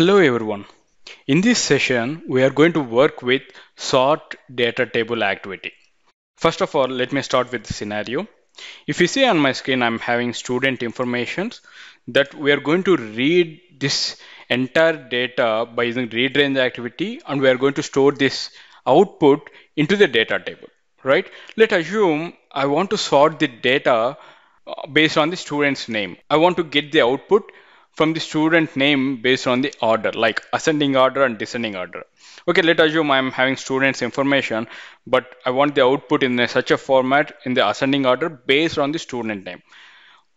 Hello everyone. In this session, we are going to work with sort data table activity. First of all, let me start with the scenario. If you see on my screen, I'm having student informations that we are going to read this entire data by using read range activity and we are going to store this output into the data table, right? Let's assume I want to sort the data uh, based on the student's name. I want to get the output from the student name based on the order, like ascending order and descending order. Okay, let's assume I'm having students information, but I want the output in a, such a format in the ascending order based on the student name.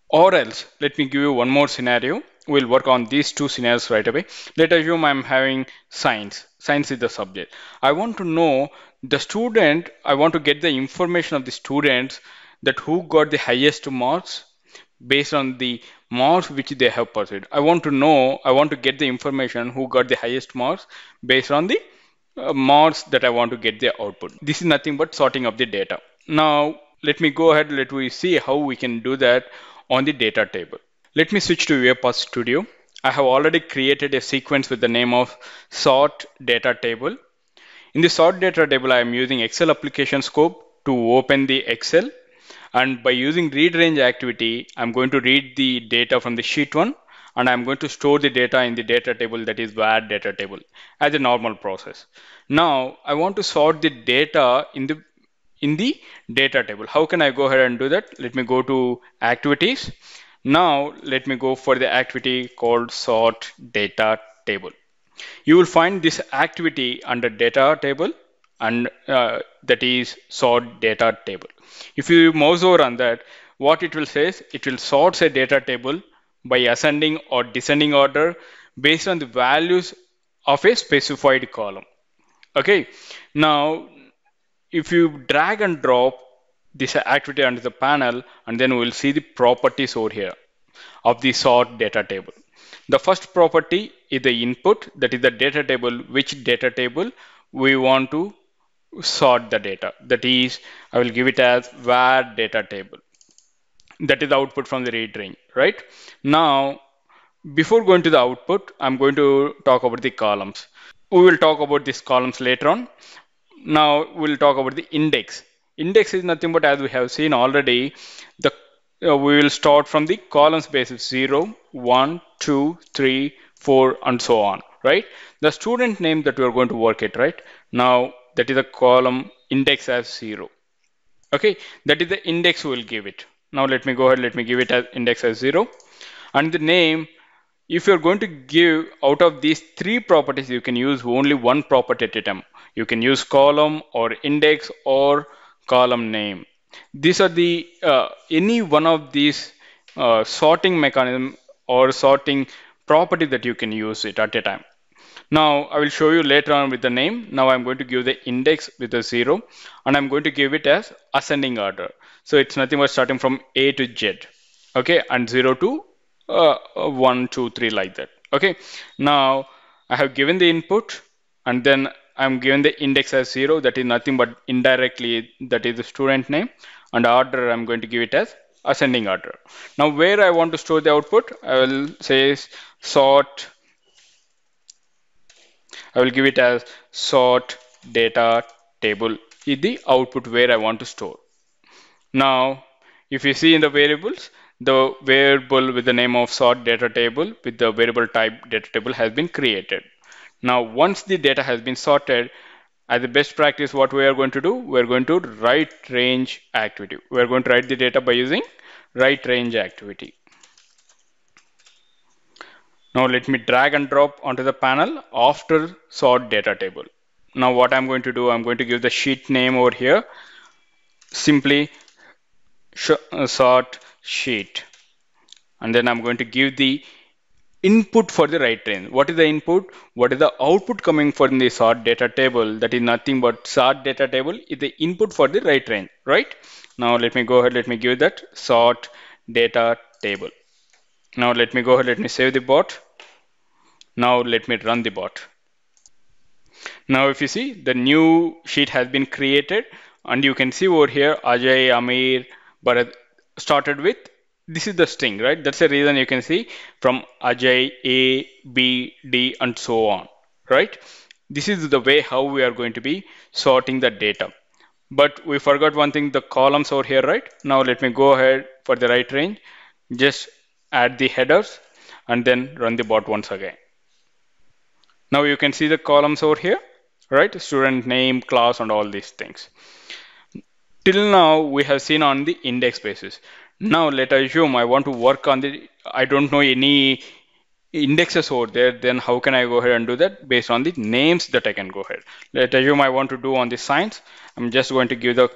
Or else, let me give you one more scenario. We'll work on these two scenarios right away. Let's assume I'm having science. Science is the subject. I want to know the student, I want to get the information of the students that who got the highest marks based on the marks which they have pursued. I want to know, I want to get the information who got the highest marks based on the uh, marks that I want to get the output. This is nothing but sorting of the data. Now, let me go ahead, let me see how we can do that on the data table. Let me switch to UiPath Studio. I have already created a sequence with the name of sort data table. In the sort data table, I am using Excel application scope to open the Excel and by using read range activity, I'm going to read the data from the sheet one and I'm going to store the data in the data table that is var data table as a normal process. Now I want to sort the data in the in the data table. How can I go ahead and do that? Let me go to activities. Now let me go for the activity called sort data table. You will find this activity under data table and uh, that is sort data table. If you mouse over on that, what it will say is it will sort a data table by ascending or descending order based on the values of a specified column. Okay, now if you drag and drop this activity under the panel and then we'll see the properties over here of the sort data table. The first property is the input that is the data table which data table we want to sort the data. That is, I will give it as var data table. That is the output from the read range, right? Now, before going to the output, I'm going to talk about the columns. We will talk about these columns later on. Now we'll talk about the index. Index is nothing but as we have seen already, the uh, we will start from the columns basis 0, 1, 2, 3, 4, and so on, right? The student name that we are going to work it, right? Now that is a column index as 0 okay that is the index we will give it. Now let me go ahead let me give it as index as 0 and the name if you're going to give out of these three properties you can use only one property at a time. You can use column or index or column name. These are the uh, any one of these uh, sorting mechanism or sorting property that you can use it at a time now I will show you later on with the name. Now I'm going to give the index with a zero and I'm going to give it as ascending order. So it's nothing but starting from A to Z. Okay, and zero to uh, one, two, three like that. Okay, now I have given the input and then I'm given the index as zero. That is nothing but indirectly that is the student name and order I'm going to give it as ascending order. Now where I want to store the output, I will say sort I will give it as sort data table is the output where I want to store. Now, if you see in the variables, the variable with the name of sort data table with the variable type data table has been created. Now, once the data has been sorted, as a best practice, what we are going to do, we're going to write range activity. We're going to write the data by using write range activity. Now let me drag and drop onto the panel after sort data table. Now what I'm going to do, I'm going to give the sheet name over here. Simply uh, sort sheet. And then I'm going to give the input for the write range. What is the input? What is the output coming from the sort data table? That is nothing but sort data table is the input for the write range, right? Now let me go ahead, let me give that sort data table. Now let me go ahead, let me save the bot. Now let me run the bot. Now if you see the new sheet has been created and you can see over here Ajay, Amir, but started with this is the string, right? That's the reason you can see from Ajay, A, B, D, and so on, right? This is the way how we are going to be sorting the data. But we forgot one thing, the columns over here, right? Now let me go ahead for the write range, just add the headers and then run the bot once again. Now you can see the columns over here, right? Student name, class, and all these things. Till now, we have seen on the index basis. Now let us assume I want to work on the, I don't know any indexes over there, then how can I go ahead and do that based on the names that I can go ahead. Let assume I want to do on the science. I'm just going to give the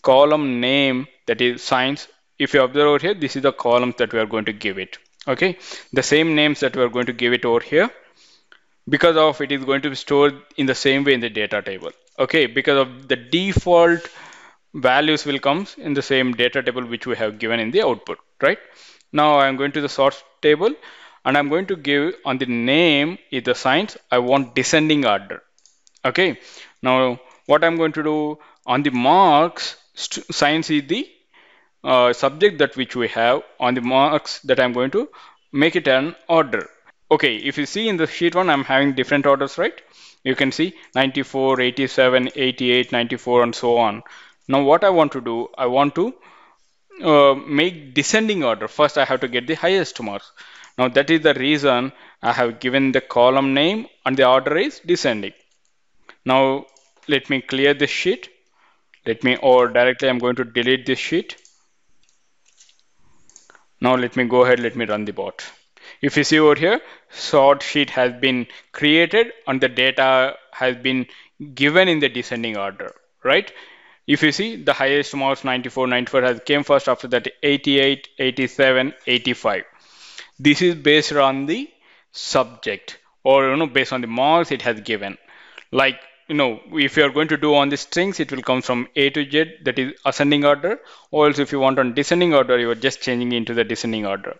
column name that is science. If you observe over here, this is the columns that we are going to give it. Okay, the same names that we are going to give it over here because of it is going to be stored in the same way in the data table. Okay, because of the default values will come in the same data table which we have given in the output, right? Now I'm going to the source table and I'm going to give on the name is the science, I want descending order. Okay, now what I'm going to do on the marks, science is the uh, subject that which we have on the marks that I'm going to make it an order. Okay, if you see in the sheet one, I'm having different orders, right? You can see 94, 87, 88, 94, and so on. Now what I want to do, I want to uh, make descending order. First, I have to get the highest marks. Now that is the reason I have given the column name and the order is descending. Now let me clear this sheet. Let me, or directly I'm going to delete this sheet. Now let me go ahead, let me run the bot. If you see over here, sort sheet has been created and the data has been given in the descending order, right? If you see the highest marks 94, 94 has came first after that 88, 87, 85. This is based on the subject or you know based on the marks it has given. Like you know if you are going to do on the strings it will come from A to Z that is ascending order or else if you want on descending order you are just changing into the descending order.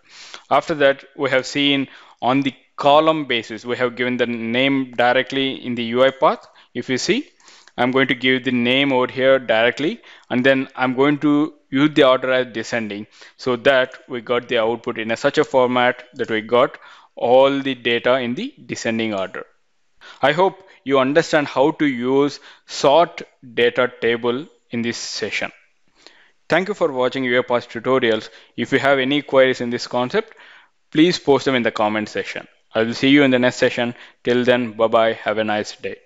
After that we have seen on the column basis we have given the name directly in the UiPath. If you see I'm going to give the name over here directly and then I'm going to use the order as descending so that we got the output in a such a format that we got all the data in the descending order. I hope you understand how to use sort data table in this session. Thank you for watching UiPath tutorials. If you have any queries in this concept, please post them in the comment section. I will see you in the next session. Till then, bye bye. Have a nice day.